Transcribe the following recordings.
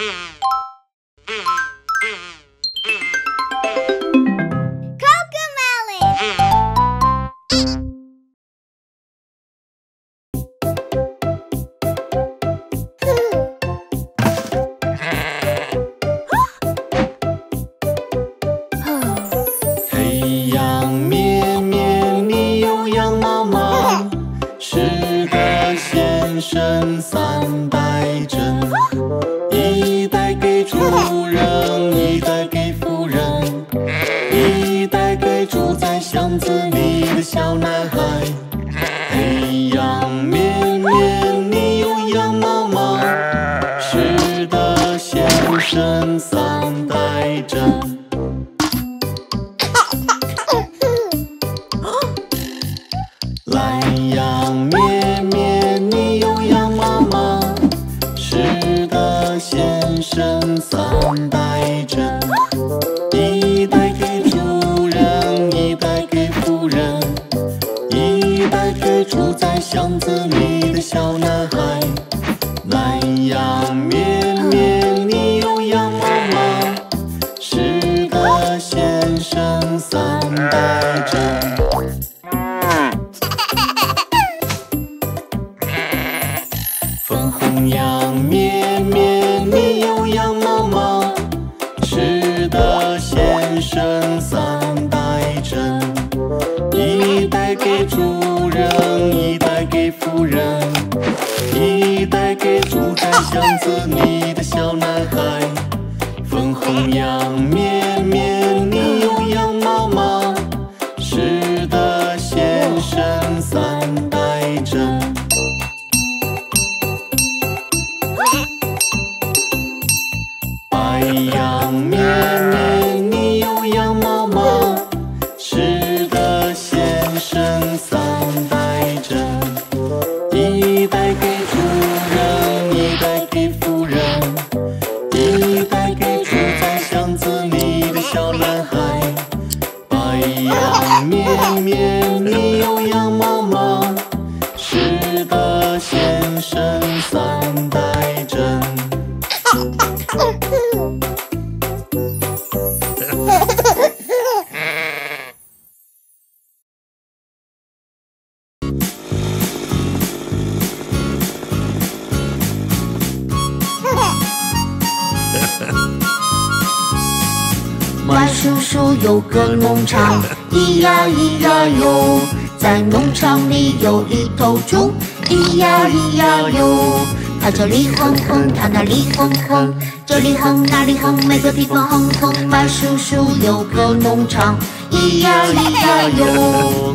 Yeah. 麦叔叔有个农场，咿呀咿呀哟，在农场里有一头猪，咿呀咿呀哟，它这里哼哼，它那里哼哼，这里哼那里哼，每个地方哼哼。麦叔叔有个农场，咿呀咿呀哟，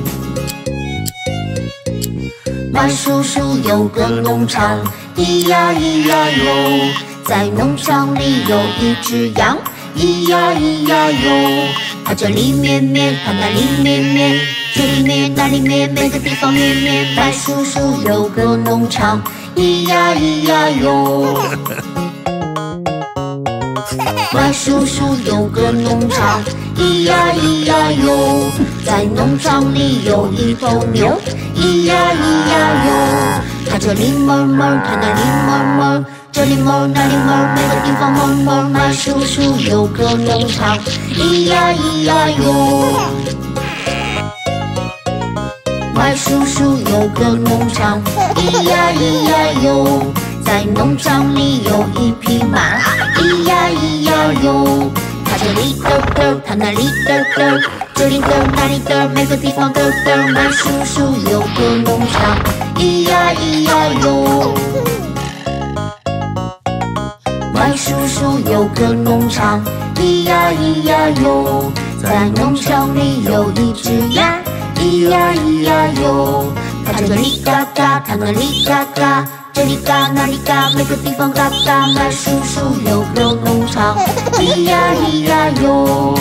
马叔叔有个农场，咿呀咿呀哟，在农场里有一只羊，咿呀咿呀哟。它这里面面，它那里面面，这里面那里面，每个地方面面。白叔叔有个农场，咿呀咿呀哟。白叔叔有个农场，咿呀咿呀哟。在农场里有一头牛，咿呀咿呀哟。它这里哞哞，它那里哞哞。这里哞那里哞，每个地方哞哞。白叔叔有个农场，咿呀咿呀哟。麦叔叔有个农场，咿呀咿呀哟。在农场里有一匹马，咿呀咿呀哟。它这里嘚嘚，它那里嘚嘚，这里嘚那里嘚，每个地方嘚嘚。麦叔叔有个农场，咿呀咿呀哟。麦叔叔有个农场，咿呀咿呀哟，在农场里有一只鸭，咿呀咿呀哟，它这里嘎嘎，它那里嘎嘎，这里嘎那里嘎，每个地方嘎嘎。麦叔叔有个农场，咿呀咿呀哟，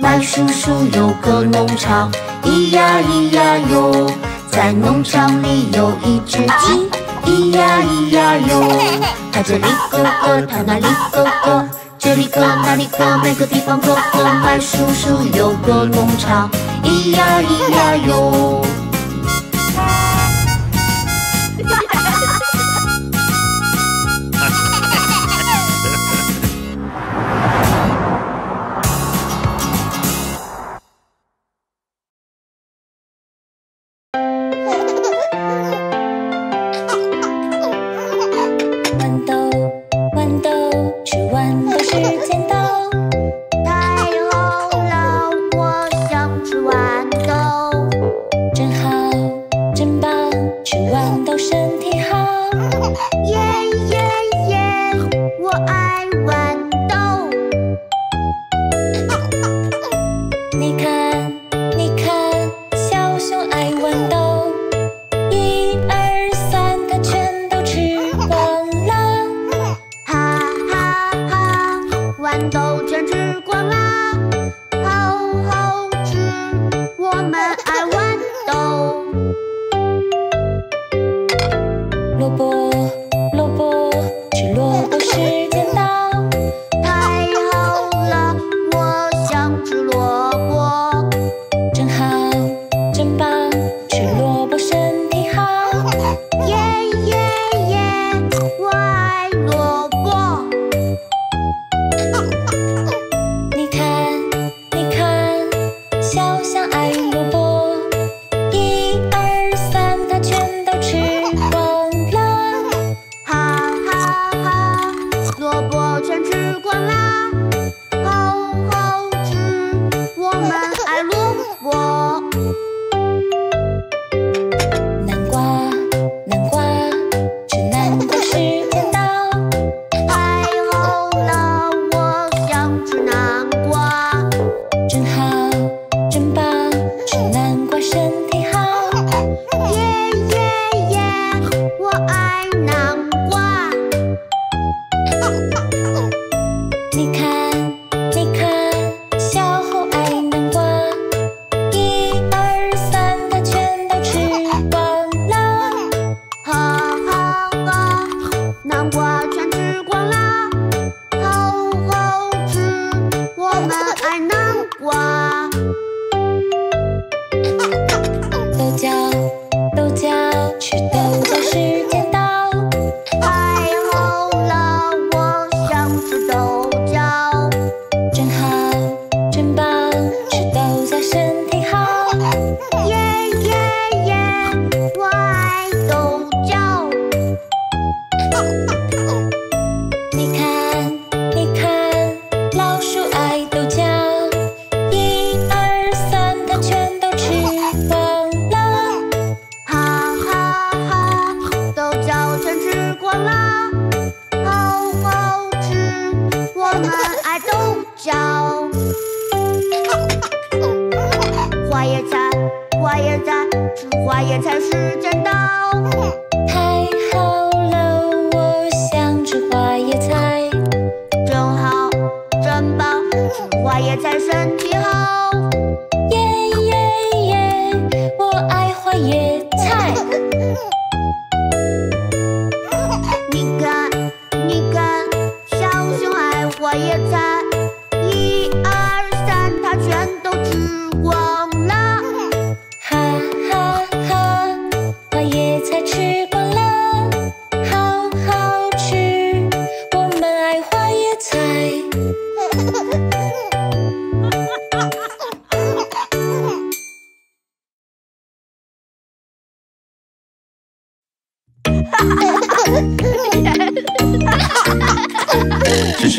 麦叔叔有个农场，咿呀咿呀哟，在农场里有一只鸡。咿呀咿呀哟，它这里咯咯，它那里咯咯，这里割那里割，每个地方咯咯。麦叔叔有个农场，咿呀咿呀哟。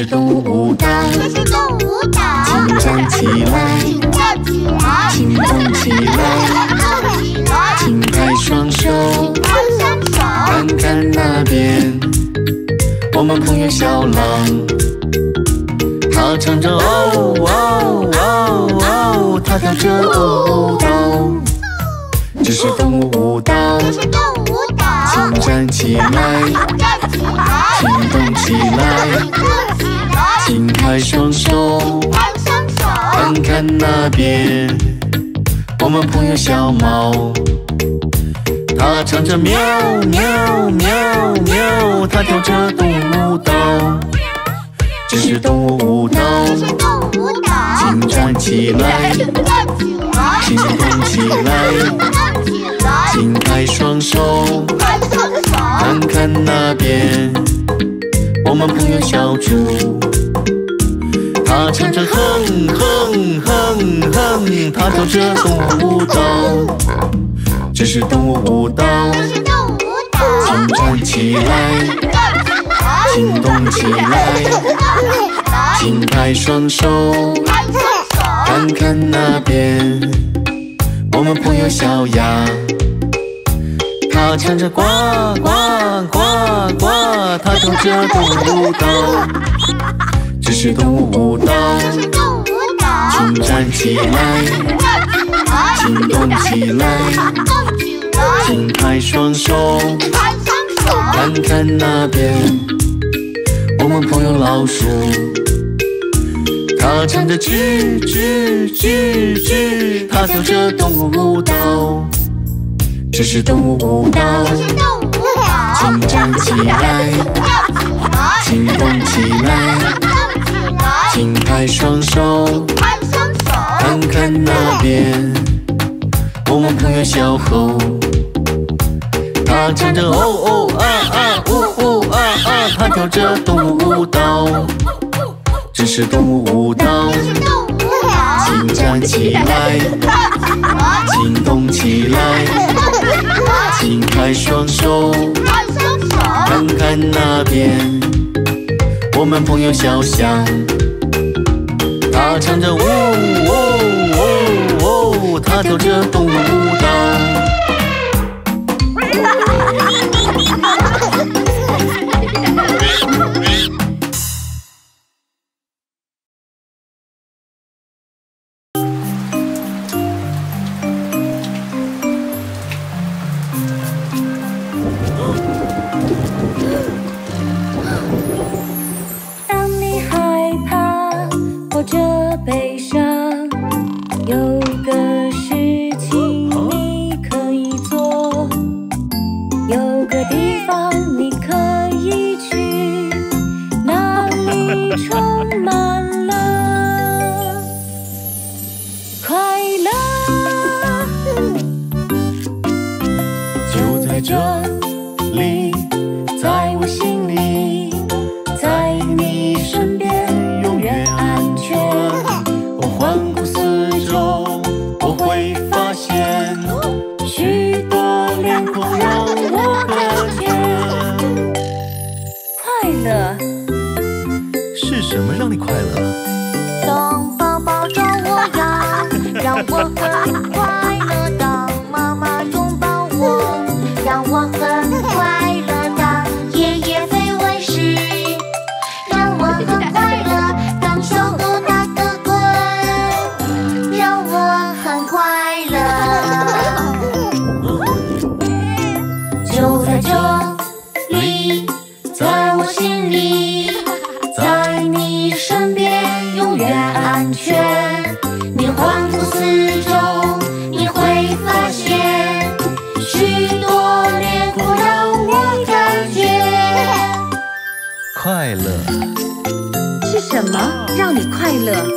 动物舞蹈，这是动物舞蹈，请站起来，请站起来，请动起来，动起来，请开双手，开双手，看看那边，我们朋友小狼，他唱着。哦哦哦哦，他跳着动物舞蹈，这是动物舞蹈，这是动物舞蹈，请站起来，站起来，请动起来，动起来，请开双手。开双手，看看那边，我们朋友小猫，它唱着喵喵喵喵，它跳着动物舞蹈，这是动物舞蹈，这是动物舞蹈，请站起来，站起来，请动起来，动起来，请开双手，开双手，看看那边，我们朋友小猪。他唱着哼哼哼哼，他跳着动物舞蹈，这是动物舞蹈，这是动物舞蹈，请站起来，站起来，请动起来，动起来，请拍双手，开双手，看看那边，我们朋友小鸭，他唱着呱呱呱呱，他跳着动物舞蹈，这是动物舞蹈，这是动物舞蹈，请站起来，请动起来，动起来，请开双手，开双手，看看那边，我们朋友老鼠，它唱着吱吱吱吱，它跳着动物舞蹈，这是动物舞蹈，这是动物舞蹈，请站起来，请动起来，动起来，请拍双手，拍双手，看看那边，我们朋友小猴，它唱着哦哦啊啊呜呜啊啊，它跳着动物舞蹈，这是动物舞蹈，这是动物舞蹈，请站起来，站起来，请动起来，动起来，请拍双手，开双手，看看那边，我们朋友小象，唱着呜呜呜呜，它走着动物。让你快乐。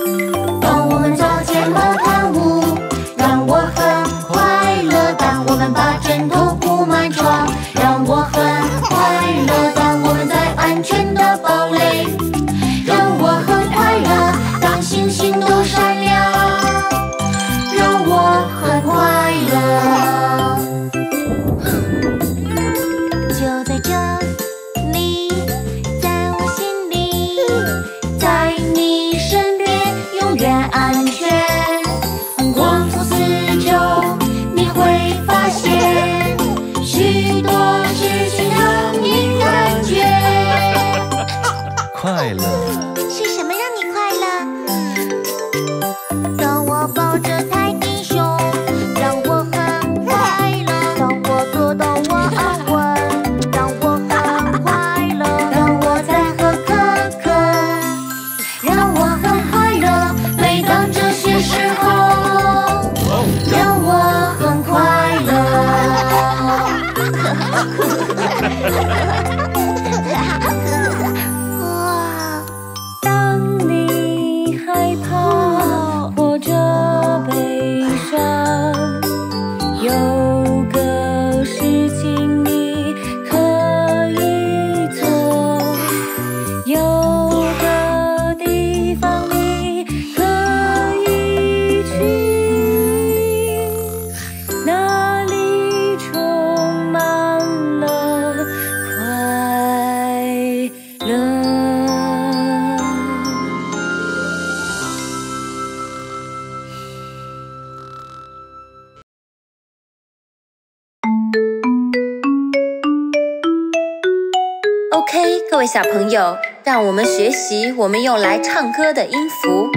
让我们学习我们用来唱歌的音符。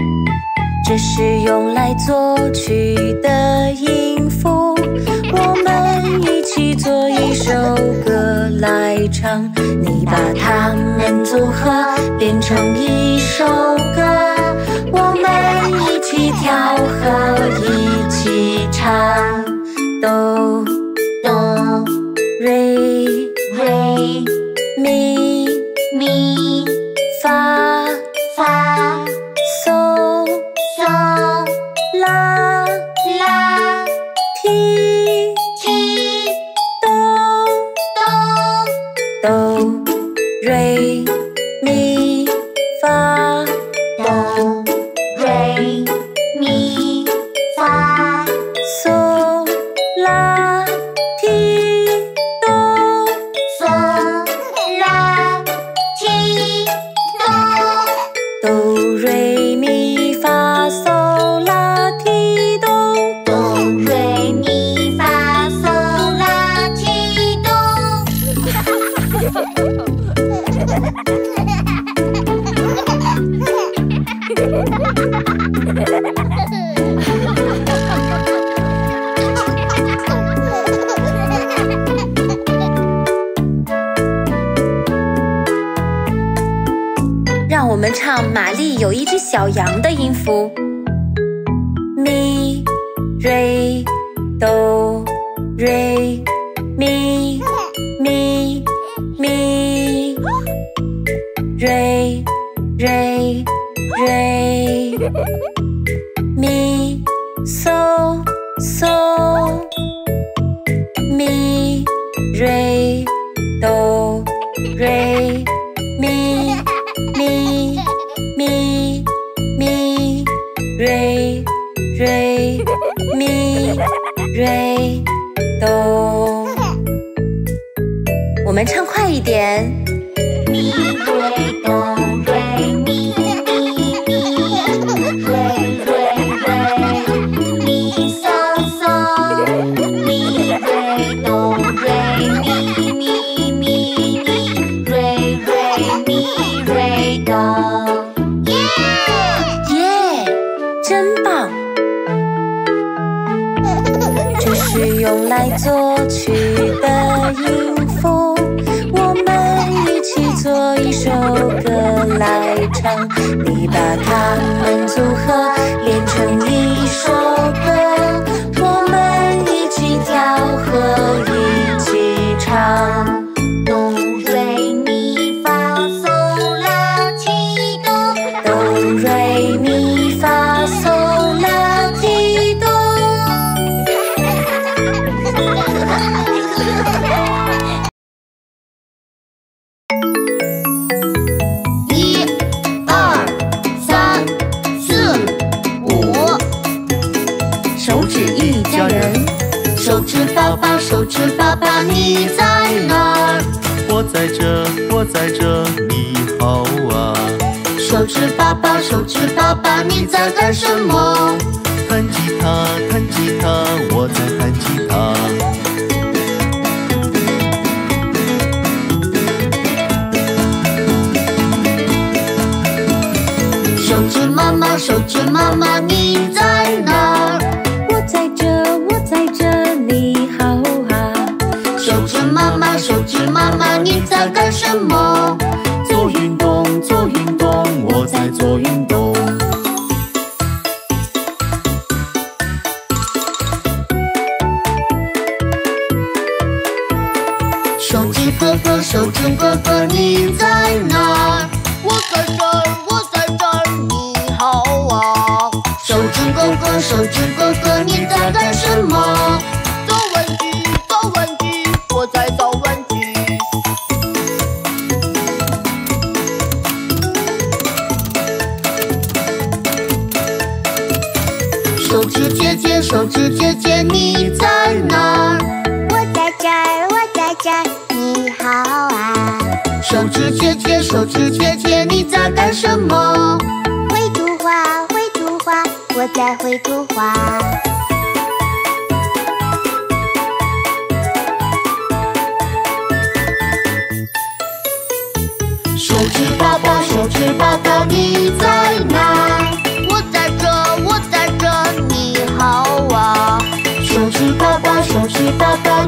这是用来作曲的音符，我们一起做一首歌来唱。你把它们组合变成一首歌，我们一起跳和一起唱。都。让我们唱《玛丽有一只小羊》的音符。咪、瑞、哆、瑞、咪。go.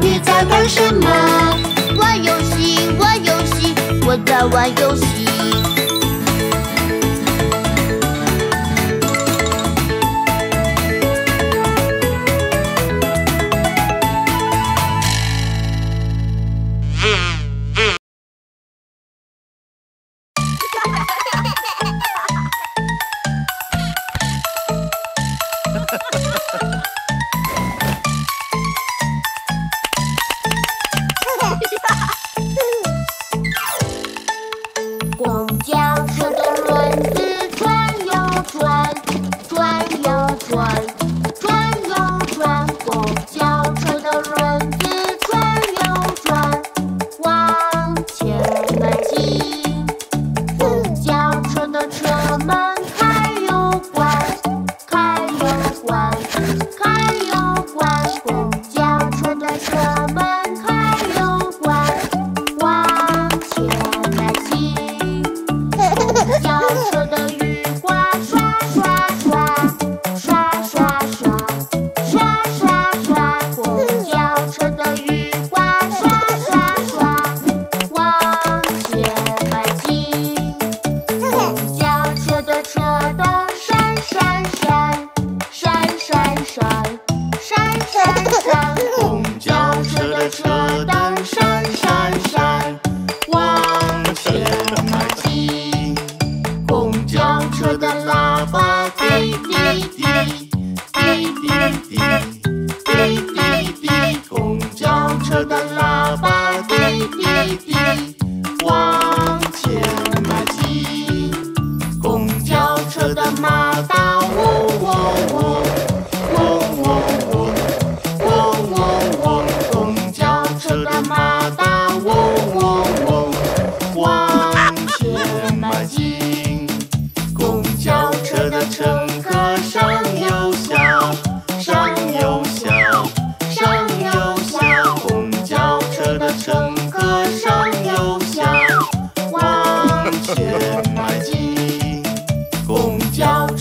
你在干什么？玩游戏玩游戏我在玩游戏。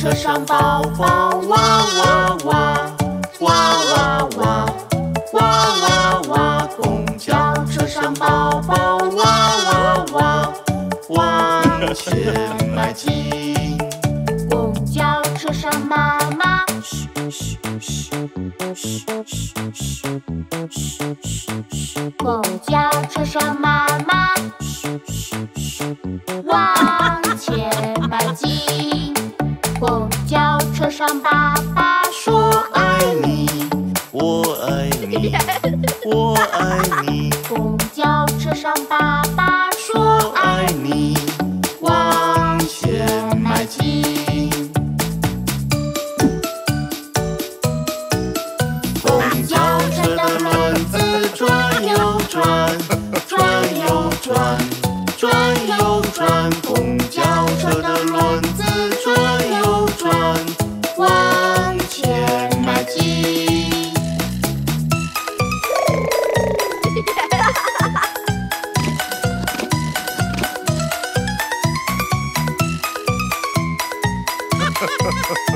车上宝宝哇哇哇哇哇哇哇哇哇，公交车上宝宝哇哇哇，哇前迈进。公交车上妈妈，嘘嘘嘘嘘嘘嘘嘘嘘嘘，公交车上妈妈。Ha ha ha!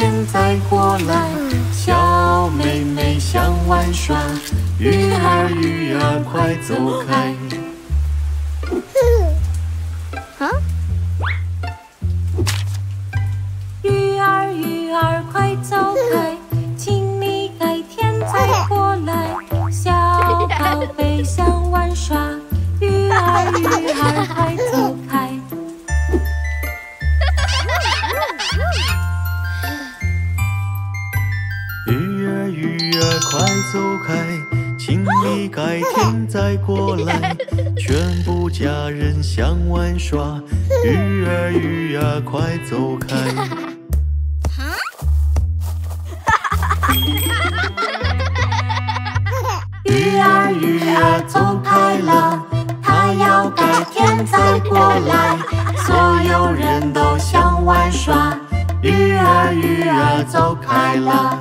现在过来，小妹妹想玩耍，鱼儿鱼儿快走开，啊？鱼儿鱼儿快走开。改天再过来，全部家人想玩耍，鱼儿鱼儿快走开。鱼儿鱼儿走开了，它要改天再过来。所有人都想玩耍，鱼儿鱼儿走开了。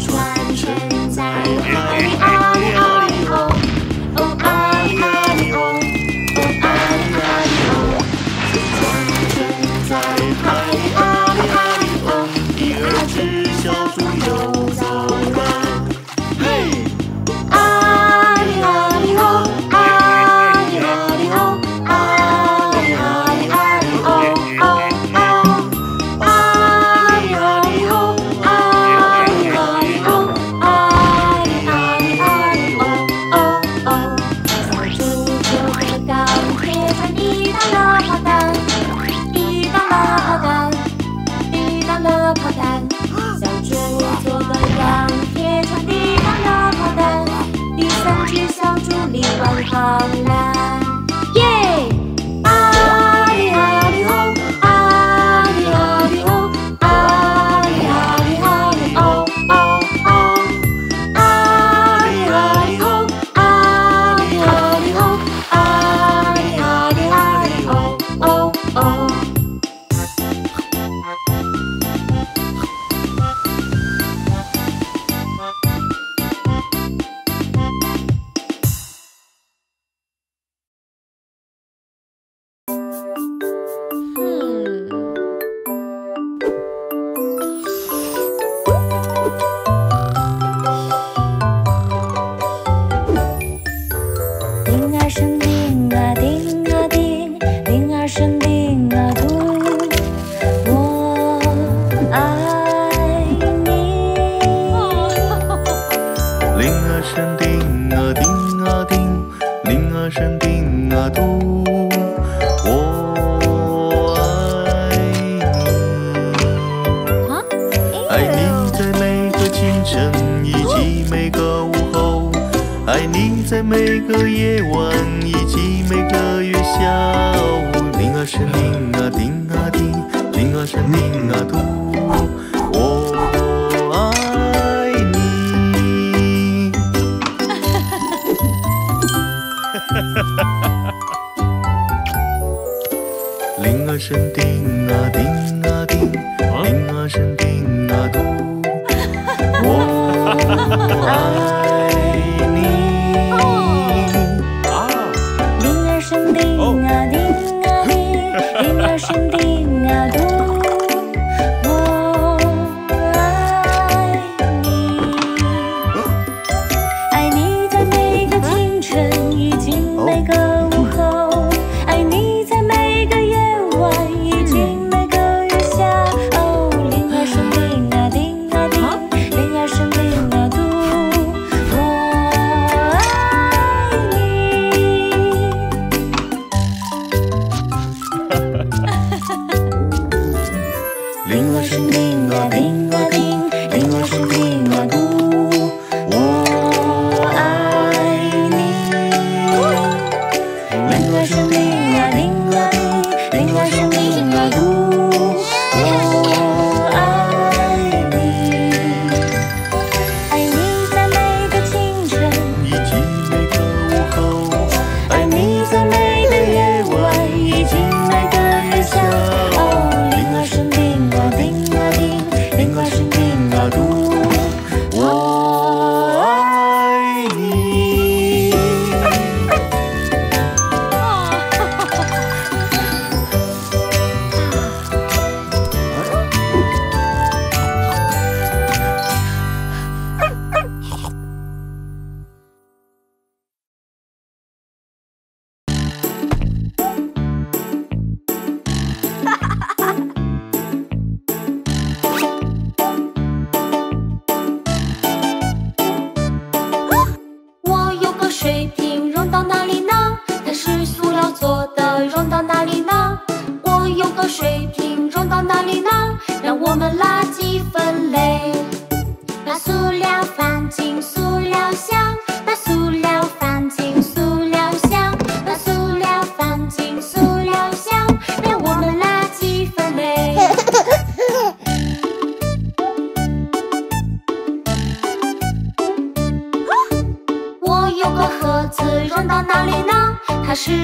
穿，全在。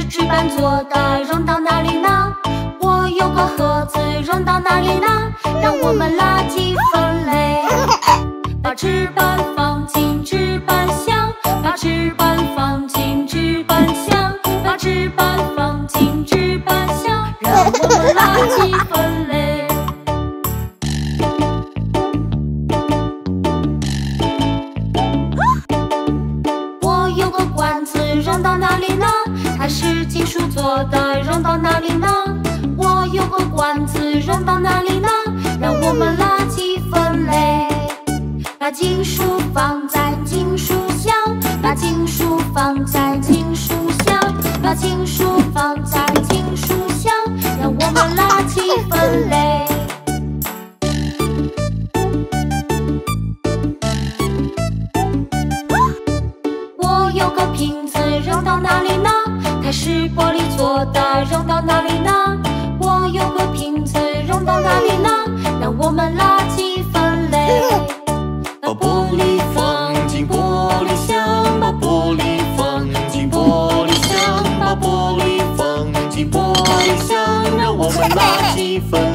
纸板做的扔到哪里呢？我有个盒子扔到哪里呢？让我们垃圾分类。把纸板放进纸板箱把纸板放进纸板箱把纸板放进纸板箱让我们垃圾分类里呢？我有个罐子扔到哪里呢？让我们垃圾分类，把金属放在金属箱，把金属放在金属箱，把金属放在金属箱，让我们垃圾分类。哪里呢？我有个瓶子，扔到哪里呢？让我们垃圾分类。把玻璃放进玻璃箱，把玻璃放进玻璃箱，把玻璃放进玻璃箱，让我们垃圾分类。